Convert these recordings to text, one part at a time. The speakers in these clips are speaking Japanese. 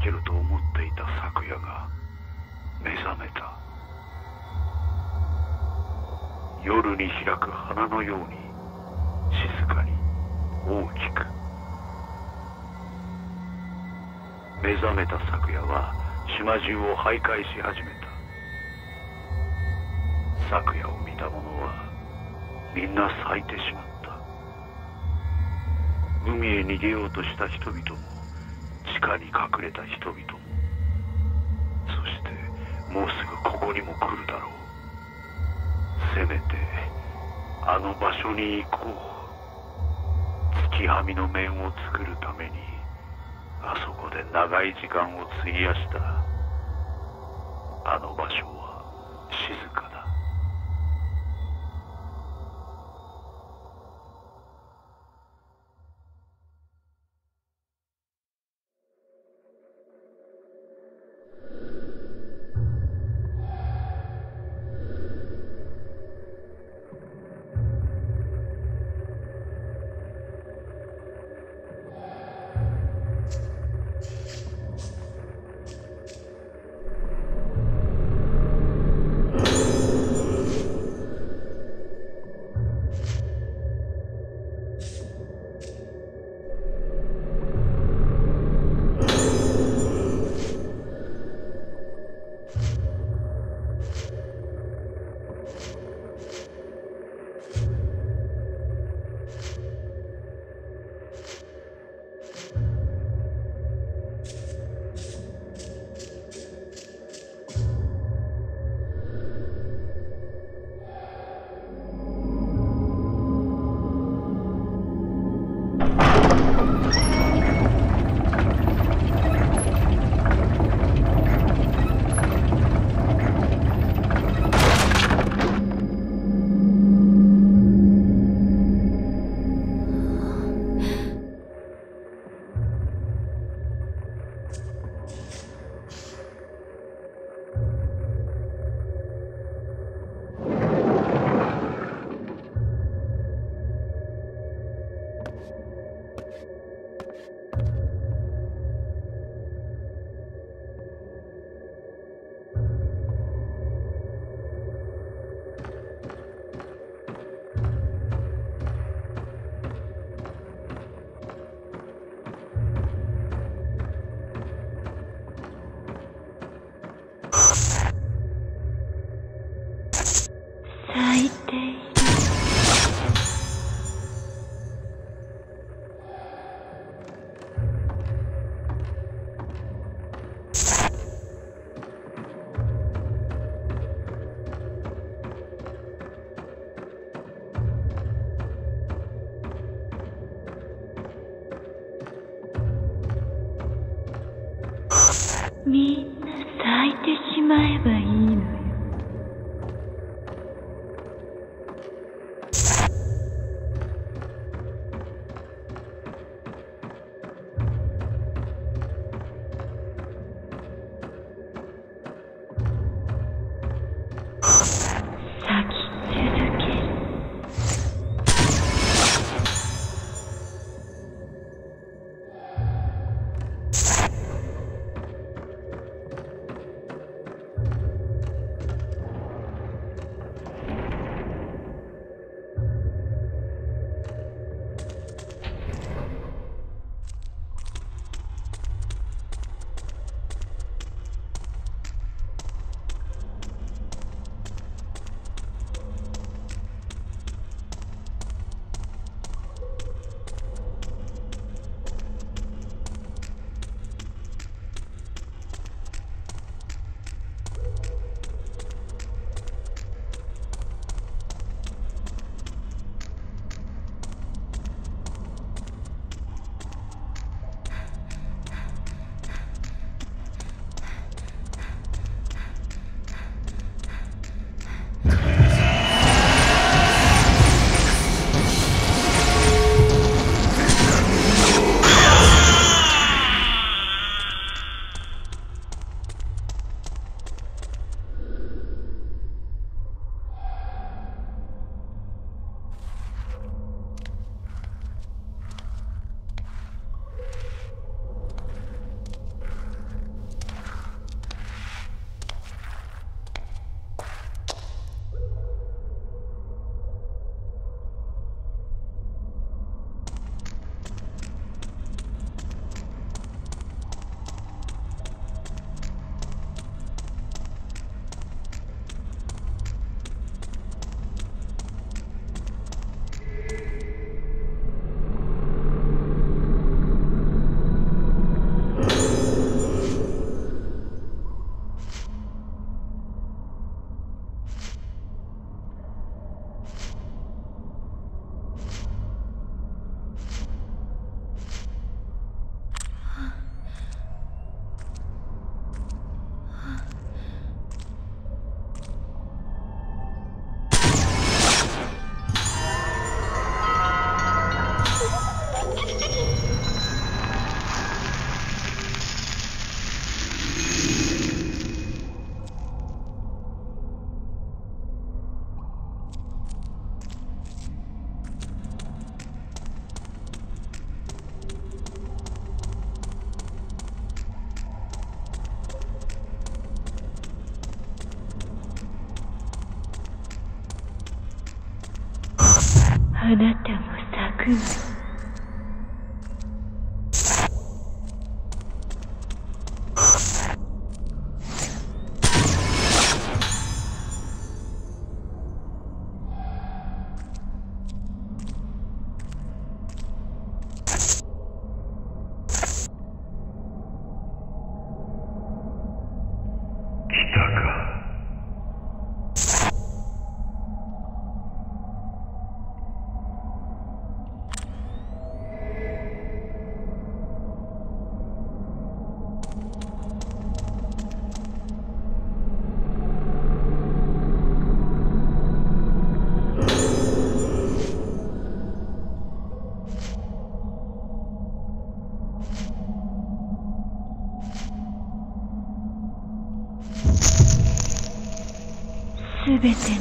けると思っていた昨夜が目覚めた。夜に開く花のように静かに大きく。目覚めた昨夜は島中を徘徊し始めた。昨夜を見た者はみんな咲いてしまった。海へ逃げようとした人々も地下に隠れた人々もそしてもうすぐここにも来るだろう。せめてあの場所に行こう。月はみの面を作るためにあそこで長い時間を費やした。あの場所は静か。泣いている。Thank. す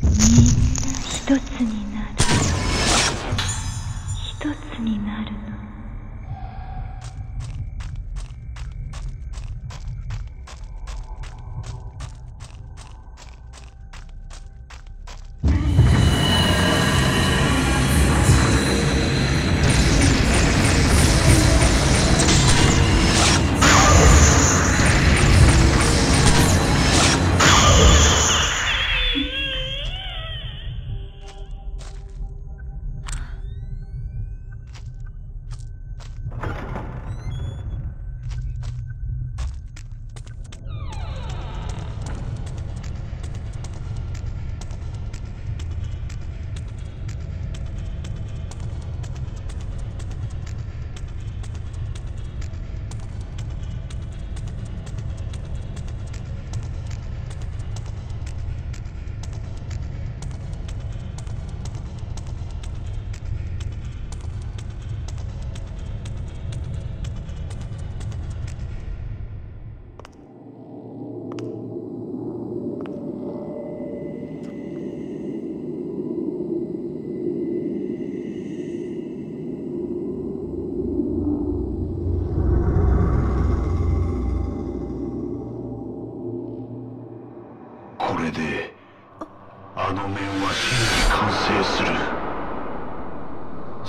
みんな一つに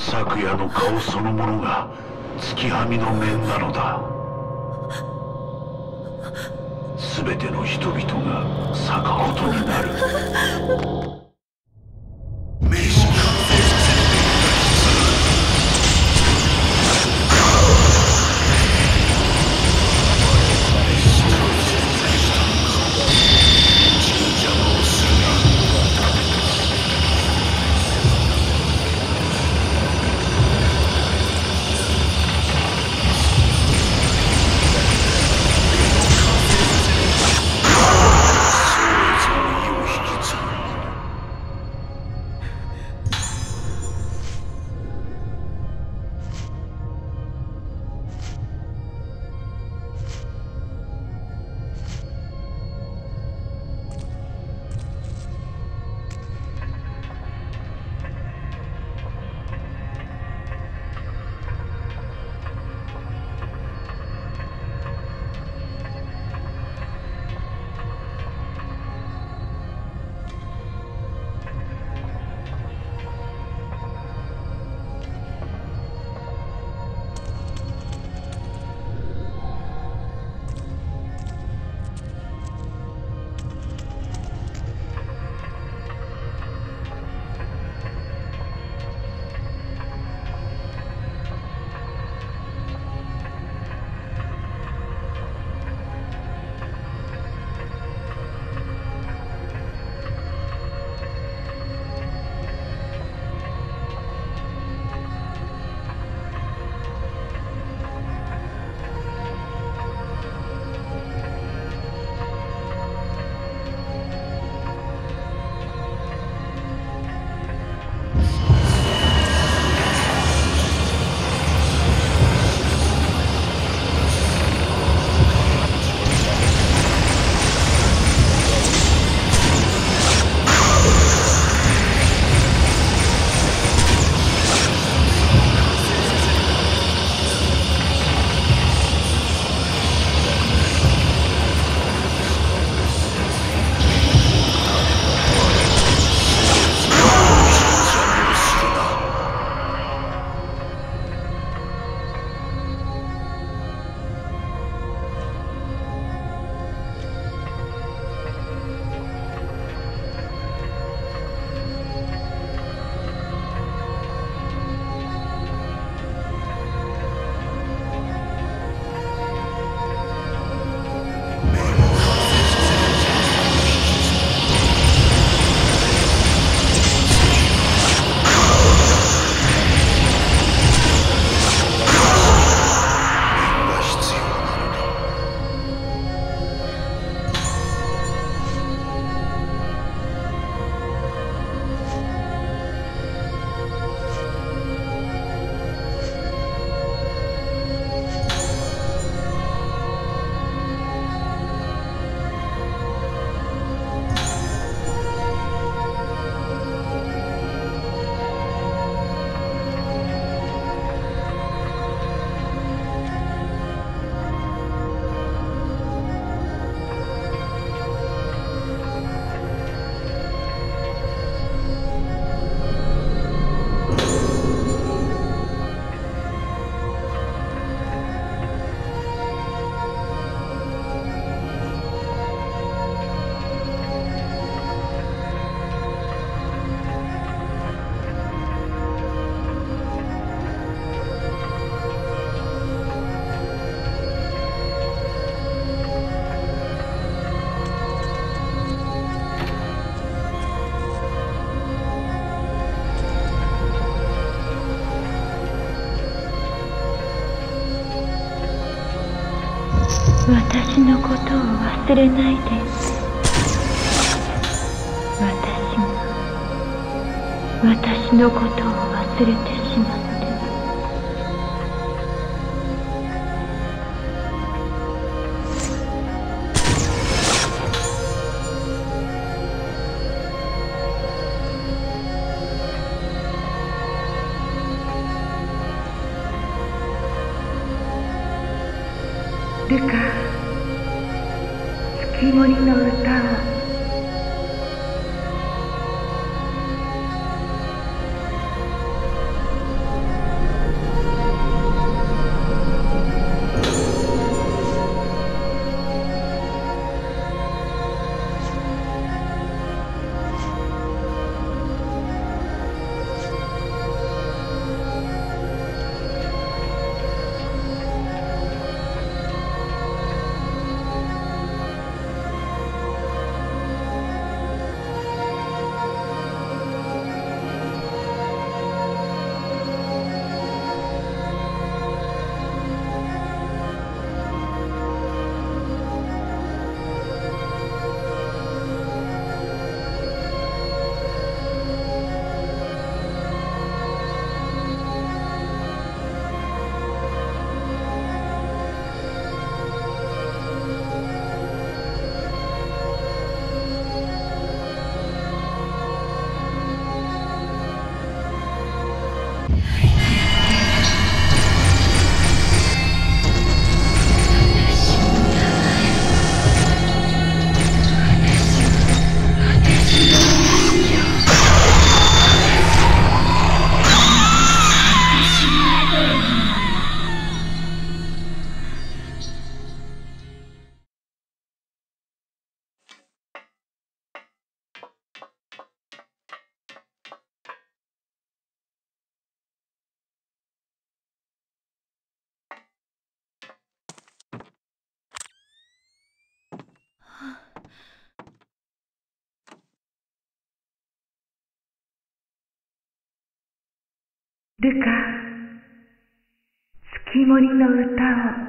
昨夜の顔そのものが月はみの面なのだ。全ての人々が咲くことになる。私のことを忘れないで。私が私のことを忘れてしまって。ルカ月森ルカ月森の歌を。